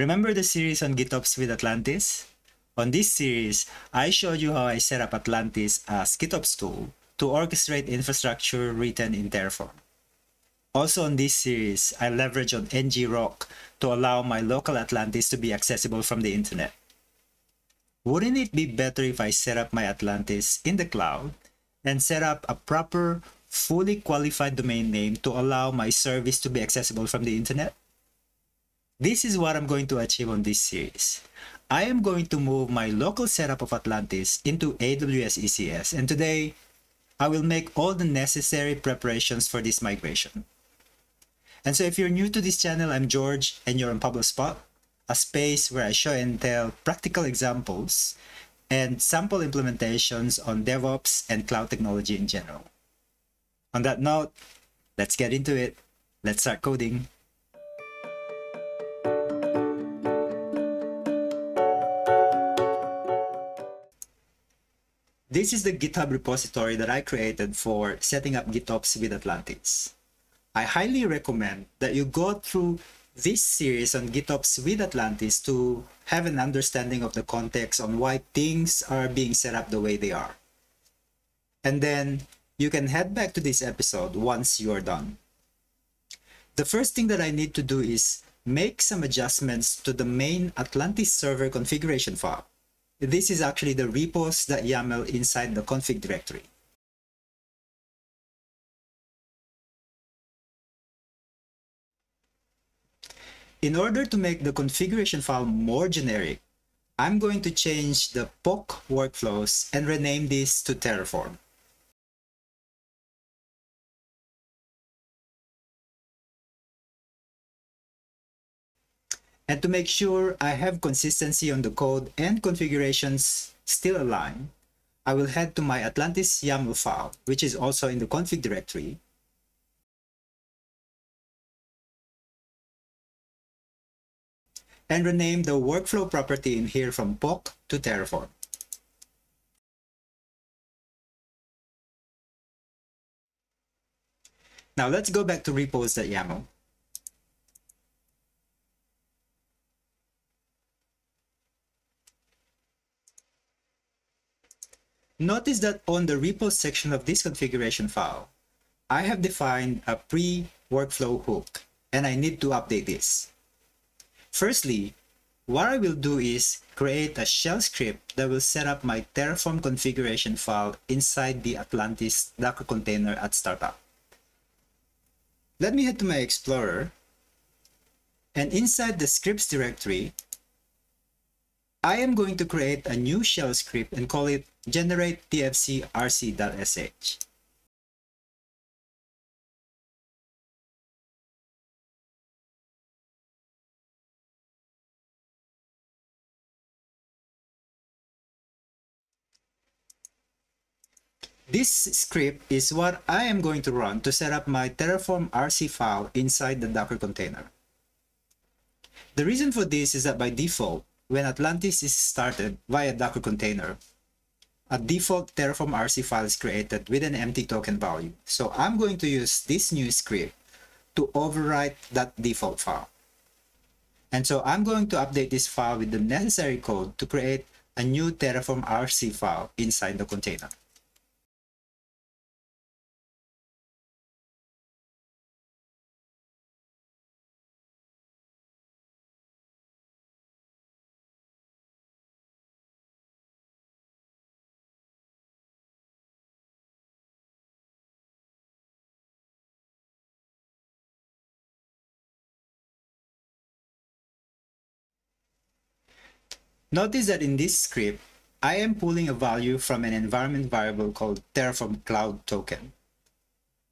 Remember the series on GitOps with Atlantis? On this series, I showed you how I set up Atlantis as GitOps tool to orchestrate infrastructure written in Terraform. Also on this series, I leverage on ngrok to allow my local Atlantis to be accessible from the internet. Wouldn't it be better if I set up my Atlantis in the cloud and set up a proper, fully qualified domain name to allow my service to be accessible from the internet? This is what I'm going to achieve on this series. I am going to move my local setup of Atlantis into AWS ECS and today I will make all the necessary preparations for this migration. And so if you're new to this channel, I'm George and you're on Pablo Spot, a space where I show and tell practical examples and sample implementations on DevOps and cloud technology in general. On that note, let's get into it. Let's start coding. This is the GitHub repository that I created for setting up GitOps with Atlantis. I highly recommend that you go through this series on GitOps with Atlantis to have an understanding of the context on why things are being set up the way they are. And then you can head back to this episode once you're done. The first thing that I need to do is make some adjustments to the main Atlantis server configuration file. This is actually the repos.yaml inside the config directory. In order to make the configuration file more generic, I'm going to change the POC workflows and rename this to Terraform. And to make sure I have consistency on the code and configurations still aligned, I will head to my Atlantis YAML file, which is also in the config directory, and rename the workflow property in here from POC to Terraform. Now let's go back to repos.yaml Notice that on the repo section of this configuration file, I have defined a pre-workflow hook and I need to update this. Firstly, what I will do is create a shell script that will set up my Terraform configuration file inside the Atlantis Docker container at startup. Let me head to my Explorer and inside the scripts directory, I am going to create a new shell script and call it generate tfc rc.sh. This script is what I am going to run to set up my Terraform RC file inside the Docker container. The reason for this is that by default, when Atlantis is started via Docker container, a default Terraform RC file is created with an empty token value. So I'm going to use this new script to overwrite that default file. And so I'm going to update this file with the necessary code to create a new Terraform RC file inside the container. Notice that in this script, I am pulling a value from an environment variable called Terraform Cloud Token.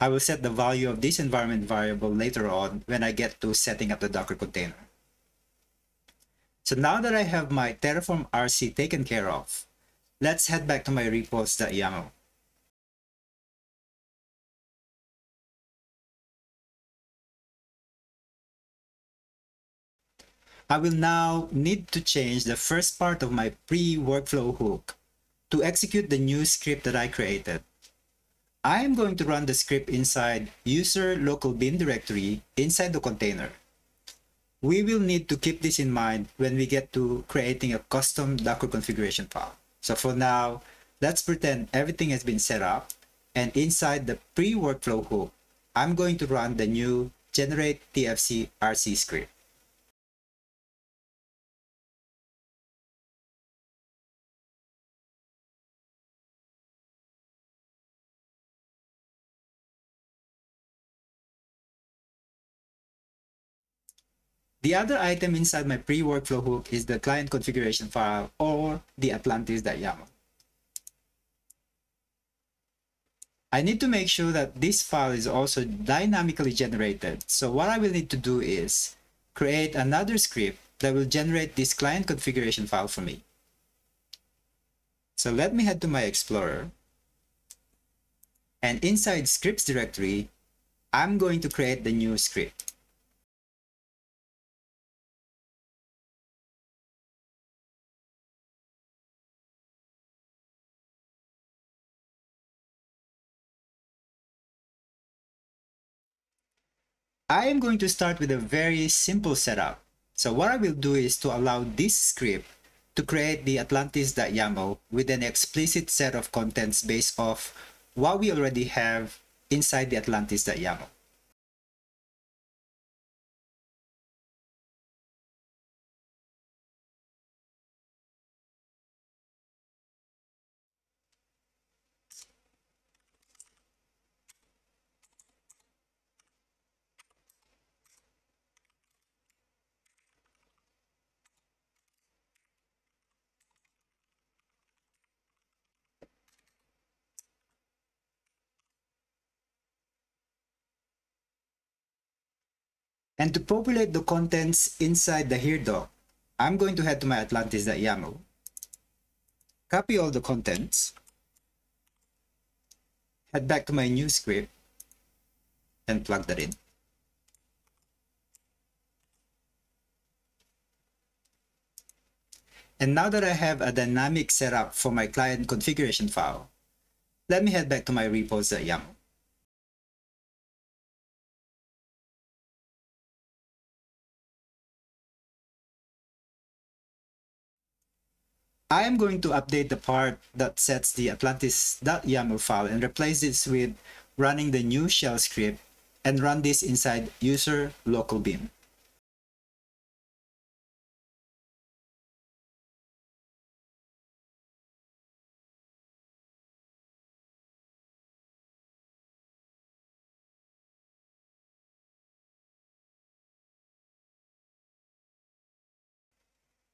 I will set the value of this environment variable later on when I get to setting up the Docker container. So now that I have my Terraform RC taken care of, let's head back to my repos.yaml. I will now need to change the first part of my pre-workflow hook to execute the new script that I created. I am going to run the script inside user local bin directory inside the container. we will need to keep this in mind when we get to creating a custom Docker configuration file. So for now, let's pretend everything has been set up and inside the pre-workflow hook, I'm going to run the new generate TFC RC script. The other item inside my pre-workflow hook is the client configuration file or the atlantis.yaml. I need to make sure that this file is also dynamically generated. So what I will need to do is create another script that will generate this client configuration file for me. So let me head to my Explorer. And inside scripts directory, I'm going to create the new script. I am going to start with a very simple setup. So what I will do is to allow this script to create the atlantis.yaml with an explicit set of contents based off what we already have inside the atlantis.yaml. And to populate the contents inside the here doc, I'm going to head to my atlantis.yaml, copy all the contents, head back to my new script, and plug that in. And now that I have a dynamic setup for my client configuration file, let me head back to my repos.yaml. I am going to update the part that sets the atlantis.yaml file and replace this with running the new shell script and run this inside user local bin.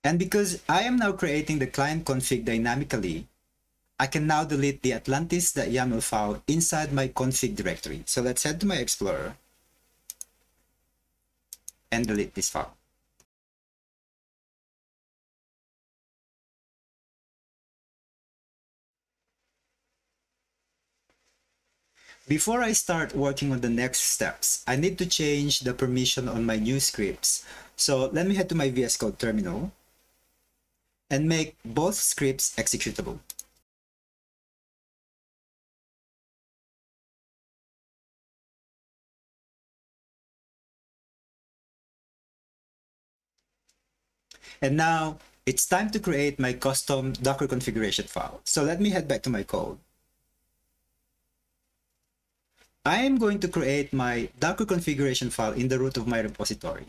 And because I am now creating the client config dynamically, I can now delete the atlantis.yaml file inside my config directory. So let's head to my Explorer and delete this file. Before I start working on the next steps, I need to change the permission on my new scripts. So let me head to my VS Code terminal and make both scripts executable. And now it's time to create my custom Docker configuration file. So let me head back to my code. I am going to create my Docker configuration file in the root of my repository.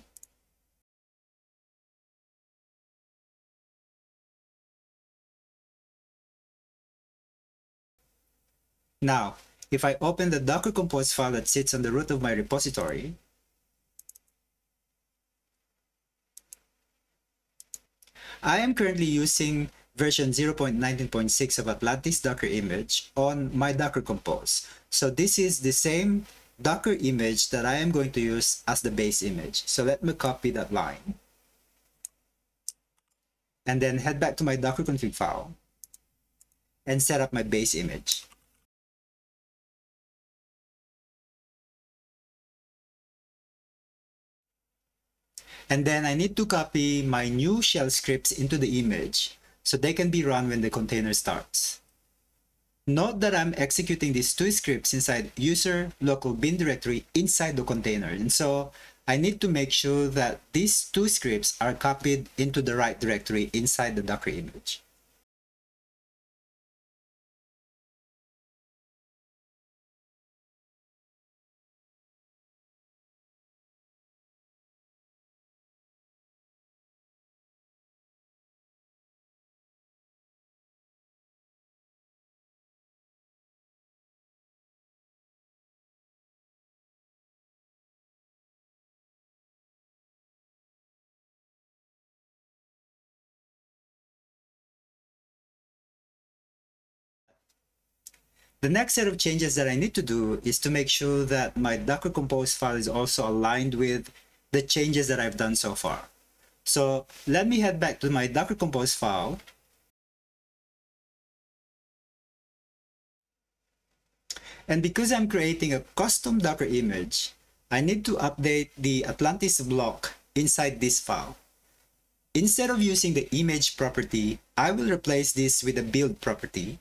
Now, if I open the Docker Compose file that sits on the root of my repository, I am currently using version 0.19.6 of Atlantis Docker image on my Docker Compose. So this is the same Docker image that I am going to use as the base image. So let me copy that line. And then head back to my Docker config file and set up my base image. And then I need to copy my new shell scripts into the image so they can be run when the container starts. Note that I'm executing these two scripts inside user local bin directory inside the container. And so I need to make sure that these two scripts are copied into the right directory inside the Docker image. The next set of changes that I need to do is to make sure that my Docker Compose file is also aligned with the changes that I've done so far. So let me head back to my Docker Compose file. And because I'm creating a custom Docker image, I need to update the Atlantis block inside this file. Instead of using the image property, I will replace this with a build property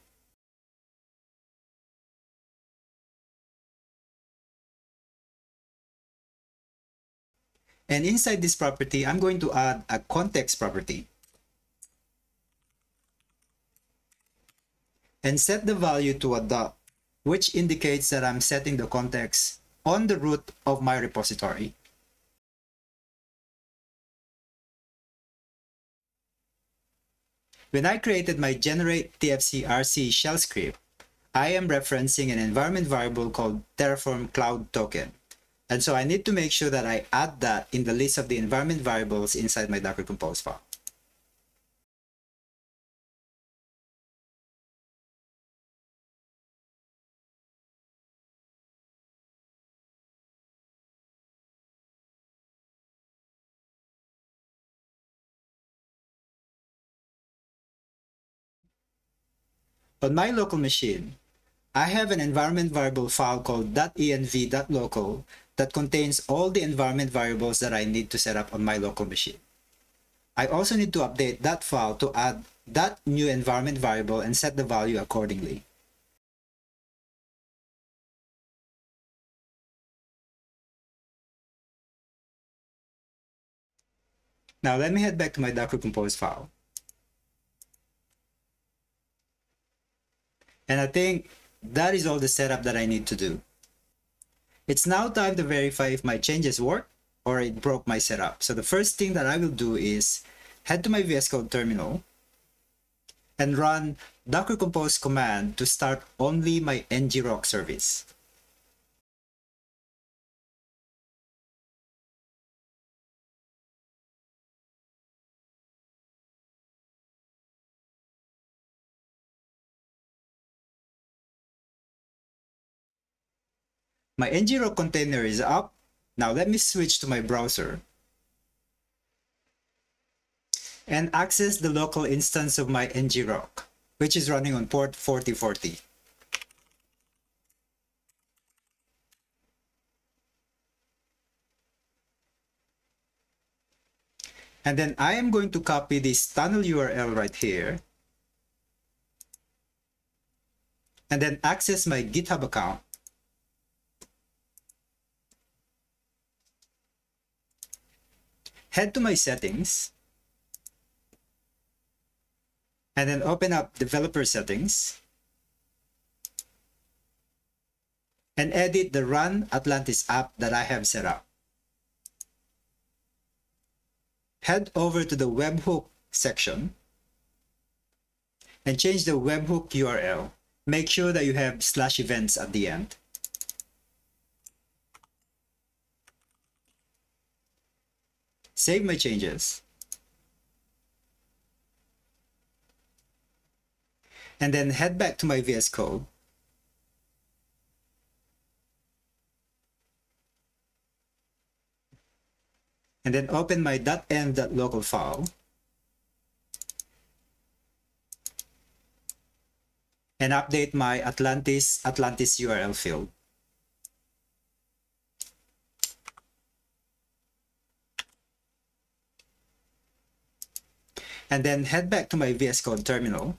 And inside this property, I'm going to add a context property. And set the value to a dot, which indicates that I'm setting the context on the root of my repository. When I created my generate TFC shell script, I am referencing an environment variable called Terraform Cloud Token. And so I need to make sure that I add that in the list of the environment variables inside my Docker Compose file. On my local machine, I have an environment variable file called .env.local that contains all the environment variables that I need to set up on my local machine. I also need to update that file to add that new environment variable and set the value accordingly. Now let me head back to my Docker Compose file. And I think that is all the setup that I need to do. It's now time to verify if my changes work or it broke my setup. So the first thing that I will do is head to my VS Code terminal and run docker compose command to start only my ngrok service. My ngrok container is up. Now let me switch to my browser and access the local instance of my ngrok, which is running on port 4040. And then I am going to copy this tunnel URL right here and then access my GitHub account head to my settings and then open up developer settings and edit the run Atlantis app that I have set up. Head over to the webhook section and change the webhook URL. Make sure that you have slash events at the end. Save my changes. And then head back to my VS Code. And then open my .env.local file. And update my Atlantis Atlantis URL field. And then head back to my VS Code terminal.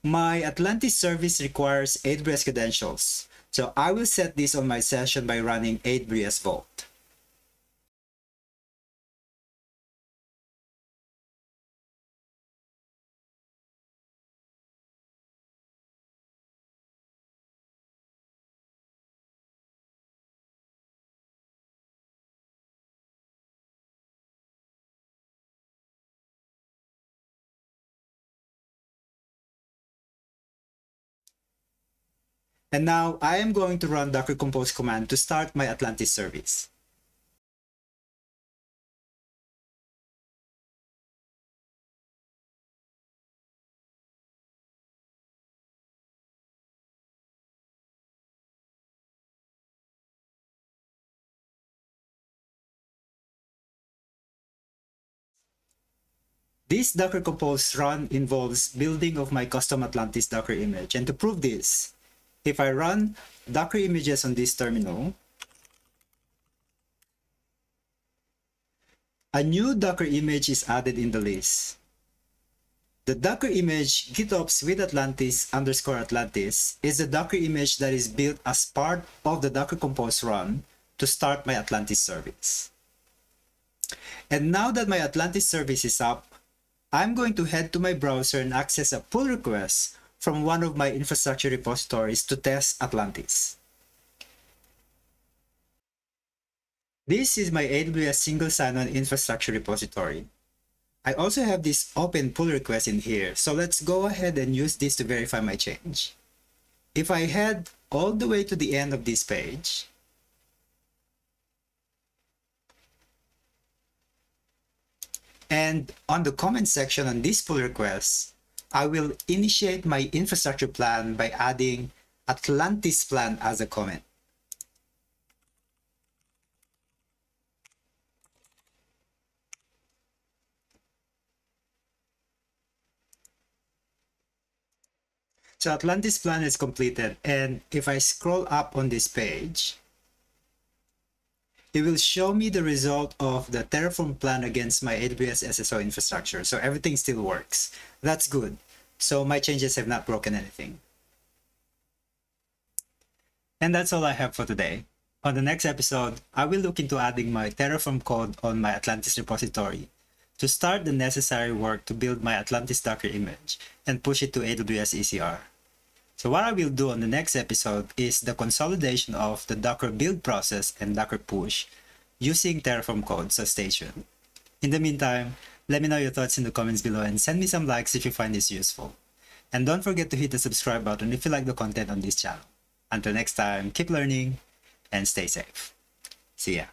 My Atlantis service requires AWS credentials. So I will set this on my session by running AWS Vault. And now I am going to run docker compose command to start my Atlantis service. This Docker Compose run involves building of my custom Atlantis Docker image. And to prove this, if I run Docker images on this terminal, a new Docker image is added in the list. The Docker image gitops with Atlantis underscore Atlantis is the Docker image that is built as part of the Docker Compose run to start my Atlantis service. And now that my Atlantis service is up, I'm going to head to my browser and access a pull request from one of my infrastructure repositories to test Atlantis. This is my AWS single sign-on infrastructure repository. I also have this open pull request in here, so let's go ahead and use this to verify my change. If I head all the way to the end of this page, and on the comment section on this pull request, I will initiate my infrastructure plan by adding Atlantis plan as a comment. So Atlantis plan is completed and if I scroll up on this page, it will show me the result of the Terraform plan against my AWS SSO infrastructure. So everything still works. That's good. So my changes have not broken anything. And that's all I have for today. On the next episode, I will look into adding my Terraform code on my Atlantis repository to start the necessary work to build my Atlantis Docker image and push it to AWS ECR. So what I will do on the next episode is the consolidation of the Docker build process and Docker push using Terraform code, stay. In the meantime, let me know your thoughts in the comments below and send me some likes if you find this useful. And don't forget to hit the subscribe button if you like the content on this channel. Until next time, keep learning and stay safe. See ya.